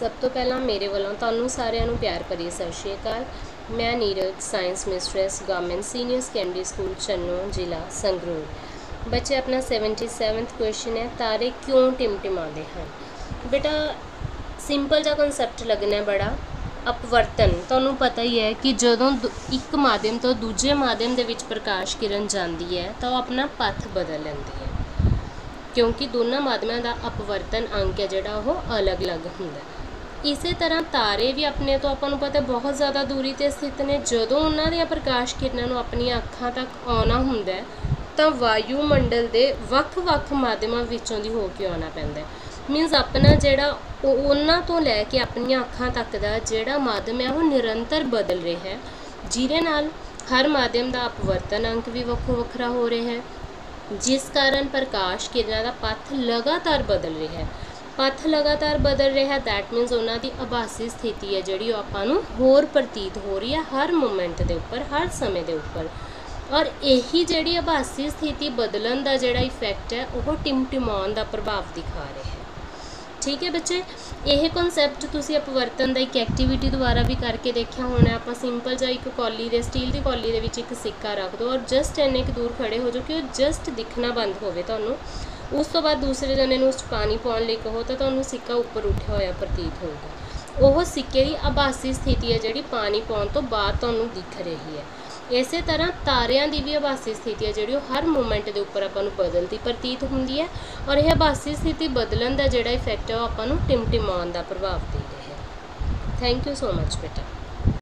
ਸਭ ਤੋਂ ਪਹਿਲਾਂ ਮੇਰੇ ਵੱਲੋਂ ਤੁਹਾਨੂੰ ਸਾਰਿਆਂ ਨੂੰ ਪਿਆਰ ਭਰੀ ਸਤਿ ਸ਼੍ਰੀ ਅਕਾਲ। ਮੈਂ Neeraj, science mistress, government senior secondary school, Channo ਜ਼ਿਲ੍ਹਾ ਸੰਗਰੂਰ। ਬੱਚੇ, ਆਪਣਾ 77th ਕੁਐਸਚਨ ਹੈ, ਤਾਰੇ ਕਿਉਂ ਟਿਮਟਿਮਾਉਂਦੇ ਹਨ? ਬੇਟਾ ਸਿੰਪਲ ਜਿਹਾ ਕਨਸੈਪਟ ਲੱਗਣਾ ਬੜਾ, ਅਪਵਰਤਨ। ਤੁਹਾਨੂੰ ਪਤਾ ਹੀ ਹੈ ਕਿ ਜਦੋਂ ਦੂ- ਇੱਕ ਮਾਧਿਅਮ ਤੋਂ ਦੂਜੇ ਮਾਧਿਅਮ ਦੇ ਵਿੱਚ ਪ੍ਰਕਾਸ਼ ਕਿਰਨ ਜਾਂਦੀ ਹੈ, ਤਾਂ ਉਹ ਆਪਣਾ ਪਥ ਬਦਲ ਲੈਂਦੀ ਹੈ। ਕਿਉਂਕਿ ਦੋਨਾਂ ਮਾਧਿਅਮਾਂ ਦਾ ਅਪਵਰਤਨ ਅੰਕ ਹੈ ਜਿਹੜਾ, ਉਹ ਅਲੱਗ-ਅਲੱਗ ਹੁੰਦਾ ਹੈ। ਇਸੇ ਤਰ੍ਹਾਂ ਤਾਰੇ ਵੀ ਆਪਣੇ ਤੋਂ ਆਪਾਂ ਨੂੰ ਪਤਾ ਬਹੁਤ ਜ਼ਿਆਦਾ ਦੂਰੀ ਤੇ ਸਥਿਤ ਨੇ। ਜਦੋਂ ਉਹਨਾਂ ਦੀਆਂ ਪ੍ਰਕਾਸ਼ ਕਿਰਨਾਂ ਨੂੰ ਆਪਣੀਆਂ ਅੱਖਾਂ ਤੱਕ ਆਉਣਾ ਹੁੰਦਾ ਹੈ, ਤਾਂ ਵਾਯੂਮੰਡਲ ਦੇ ਵੱਖ-ਵੱਖ ਮਾਧਿਅਮਾਂ ਵਿੱਚੋਂ ਦੀ ਹੋ ਕੇ ਆਉਣਾ ਪੈਂਦਾ ਹੈ। ਮੀਨਸ ਆਪਣਾ ਜਿਹੜਾ ਉਹ ਉਹਨਾਂ ਤੋਂ ਲੈ ਕੇ ਆਪਣੀਆਂ ਅੱਖਾਂ ਤੱਕ ਦਾ ਜਿਹੜਾ ਮਾਧਿਅਮ ਹੈ, ਉਹ ਨਿਰੰਤਰ ਬਦਲ ਰਿਹਾ ਹੈ। ਜਿਹਦੇ ਨਾਲ ਹਰ ਮਾਧਿਅਮ ਦਾ ਅਪਵਰਤਨ ਅੰਕ ਵੀ ਵੱਖੋ ਵੱਖਰਾ ਹੋ ਰਿਹਾ ਹੈ। ਜਿਸ ਕਾਰਨ ਪ੍ਰਕਾਸ਼ ਕਿਰਨਾਂ ਦਾ ਪੱਥ ਲਗਾਤਾਰ ਬਦਲ ਰਿਹਾ ਹੈ। ਪੱਥ ਲਗਾਤਾਰ ਬਦਲ ਰਿਹਾ ਦੈਟ ਮੀਨਸ ਉਹਨਾਂ ਦੀ ਆਭਾਸੀ ਸਥਿਤੀ ਹੈ ਜਿਹੜੀ ਉਹ ਆਪਾਂ ਨੂੰ ਹੋਰ ਪ੍ਰਤੀਤ ਹੋ ਰਹੀ ਹੈ ਹਰ ਮੂਮੈਂਟ ਦੇ ਉੱਪਰ, ਹਰ ਸਮੇਂ ਦੇ ਉੱਪਰ। ਔਰ ਇਹੀ ਜਿਹੜੀ ਆਭਾਸੀ ਸਥਿਤੀ ਬਦਲਣ ਦਾ ਜਿਹੜਾ ਇਫੈਕਟ ਹੈ, ਉਹ ਟਿਮਟਿਮਾਉਣ ਦਾ ਪ੍ਰਭਾਵ ਦਿਖਾ ਰਿਹਾ ਹੈ। ਠੀਕ ਹੈ ਬੱਚੇ? ਇਹ ਕਨਸੈਪਟ ਤੁਸੀਂ ਅਪਵਰਤਨ ਦਾ ਇੱਕ ਐਕਟੀਵਿਟੀ ਦੁਆਰਾ ਵੀ ਕਰਕੇ ਦੇਖਿਆ ਹੋਣਾ ਆਪਾਂ ਸਿੰਪਲ ਜਿਹਾ ਇੱਕ ਕੌਲੀ ਦੇ ਸਟੀਲ ਦੀ ਕੌਲੀ ਦੇ ਵਿੱਚ ਇੱਕ ਸਿੱਕਾ ਰੱਖ ਦਿਓ ਔਰ ਜਸਟ ਇੰਨੇ ਕੁ ਦੂਰ ਖੜੇ ਹੋ ਜਾਓ ਕਿ ਉਹ ਜਸਟ ਦਿਖਣਾ ਬੰਦ ਹੋਵੇ ਤੁਹਾਨੂੰ। ਉਸ ਤੋਂ ਬਾਅਦ ਦੂਸਰੇ ਜਣੇ ਨੂੰ ਉਸ 'ਚ ਪਾਣੀ ਪਾਉਣ ਲਈ ਕਹੋ ਤਾਂ ਤੁਹਾਨੂੰ ਸਿੱਕਾ ਉੱਪਰ ਉੱਠਿਆ ਹੋਇਆ ਪ੍ਰਤੀਤ ਹੋਊਗਾ। ਉਹ ਸਿੱਕੇ ਦੀ ਆਭਾਸੀ ਸਥਿਤੀ ਹੈ ਜਿਹੜੀ ਪਾਣੀ ਪਾਉਣ ਤੋਂ ਬਾਅਦ ਤੁਹਾਨੂੰ ਦਿਖ ਰਹੀ ਹੈ। ਇਸੇ ਤਰ੍ਹਾਂ ਤਾਰਿਆਂ ਦੀ ਵੀ ਆਭਾਸੀ ਸਥਿਤੀ ਹੈ ਜਿਹੜੀ ਉਹ ਹਰ ਮੂਮੈਂਟ ਦੇ ਉੱਪਰ ਆਪਾਂ ਨੂੰ ਬਦਲਦੀ ਪ੍ਰਤੀਤ ਹੁੰਦੀ ਹੈ ਔਰ ਇਹ ਆਭਾਸੀ ਸਥਿਤੀ ਬਦਲਣ ਦਾ ਜਿਹੜਾ ਇਫੈਕਟ ਹੈ ਉਹ ਆਪਾਂ ਨੂੰ ਟਿਮਟਿਮਾਉਣ ਦਾ ਪ੍ਰਭਾਵ ਦੇ ਰਿਹਾ ਹੈ। ਥੈਂਕ ਯੂ ਸੋ ਮਚ ਬੇਟਾ।